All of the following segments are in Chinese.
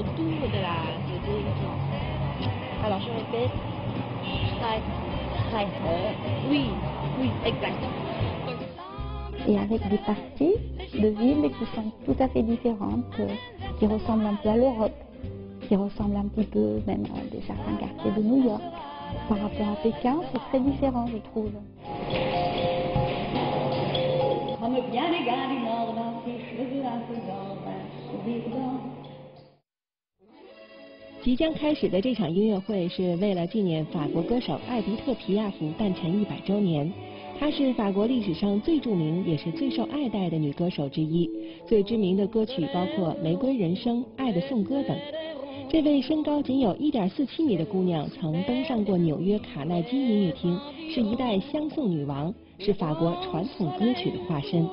autour de la Alors je répète, oui, oui, exact. Et avec des parties de villes qui sont tout à fait différentes, qui ressemblent un peu à l'Europe, qui ressemblent un petit peu même à des certains quartiers de New York. Par rapport à Pékin, c'est très différent, je trouve. 即将开始的这场音乐会是为了纪念法国歌手艾迪特·皮亚福诞辰一百周年。她是法国历史上最著名也是最受爱戴的女歌手之一，最知名的歌曲包括《玫瑰人生》《爱的颂歌》等。这位身高仅有一点四七米的姑娘曾登上过纽约卡耐基音乐厅，是一代相送女王，是法国传统歌曲的化身。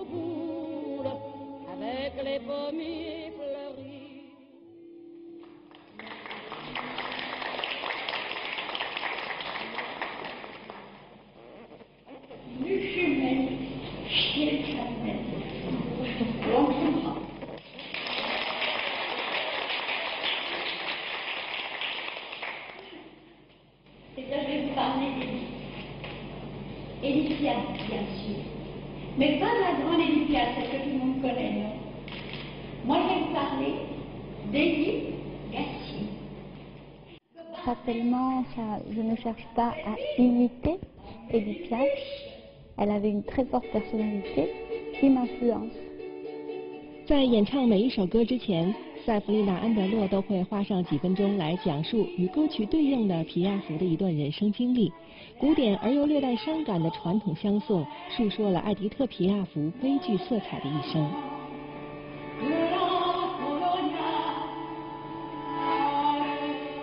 Et je vais vous parler des Éliphia, bien sûr. Mais pas la grande Éliphia, celle que tout le monde connaît, Moi, je vais vous parler d'Élie Gassi. Pas je ne cherche pas à imiter Éliphia, Elle avait une très forte personnalité qui m'influence. 在演唱每一首歌之前，塞弗丽娜·安德洛都会花上几分钟来讲述与歌曲对应的皮亚福的一段人生经历。古典而又略带伤感的传统相送，述说了艾迪特·皮亚福悲剧色彩的一生。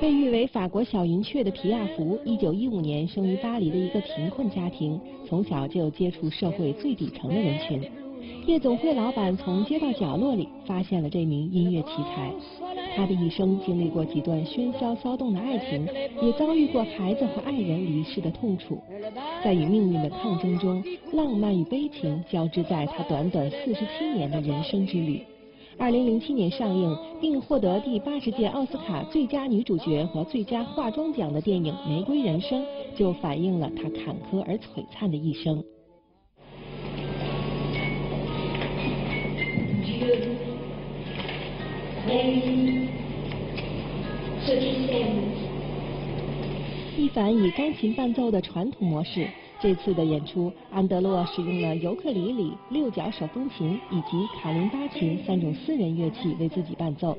被誉为法国小云雀的皮亚福，一九一五年生于巴黎的一个贫困家庭，从小就接触社会最底层的人群。夜总会老板从街道角落里发现了这名音乐奇才。他的一生经历过几段喧嚣骚动的爱情，也遭遇过孩子和爱人离世的痛楚。在与命运的抗争中，浪漫与悲情交织在他短短四十七年的人生之旅。二零零七年上映并获得第八十届奥斯卡最佳女主角和最佳化妆奖的电影《玫瑰人生》，就反映了她坎坷而璀璨的一生。一反以钢琴伴奏的传统模式，这次的演出，安德洛使用了尤克里里、六角手风琴以及卡林巴琴三种私人乐器为自己伴奏，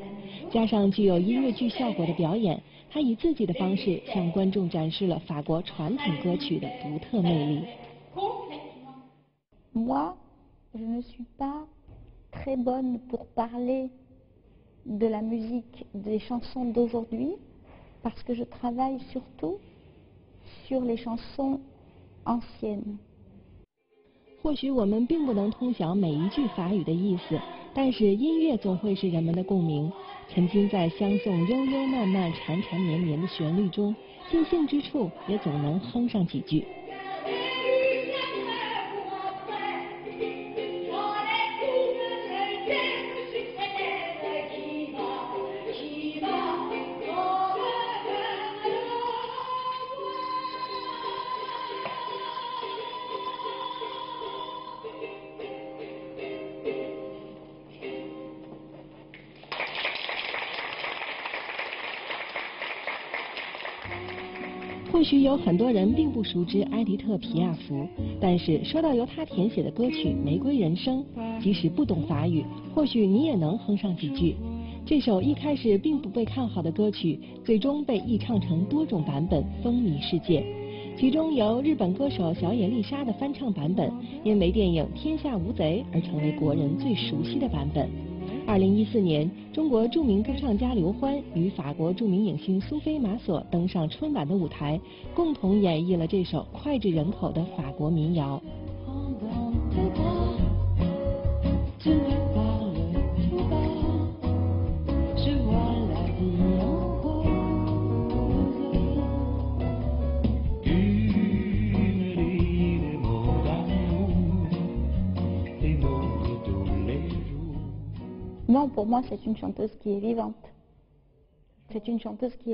加上具有音乐剧效果的表演，他以自己的方式向观众展示了法国传统歌曲的独特魅力。Moi, je ne suis pas très bonne pour parler. de la musique des chansons d'aujourd'hui parce que je travaille surtout sur les chansons anciennes. 或许我们并不能通晓每一句法语的意思，但是音乐总会是人们的共鸣。沉浸在相送悠悠慢慢、缠缠绵绵的旋律中，尽兴之处也总能哼上几句。或许有很多人并不熟知埃迪特·皮亚福，但是说到由他填写的歌曲《玫瑰人生》，即使不懂法语，或许你也能哼上几句。这首一开始并不被看好的歌曲，最终被译唱成多种版本，风靡世界。其中由日本歌手小野丽莎的翻唱版本，因为电影《天下无贼》而成为国人最熟悉的版本。二零一四年，中国著名歌唱家刘欢与法国著名影星苏菲玛索登上春晚的舞台，共同演绎了这首脍炙人口的法国民谣。Moi, pour moi, c'est une chanteuse qui est vivante. C'est une chanteuse qui est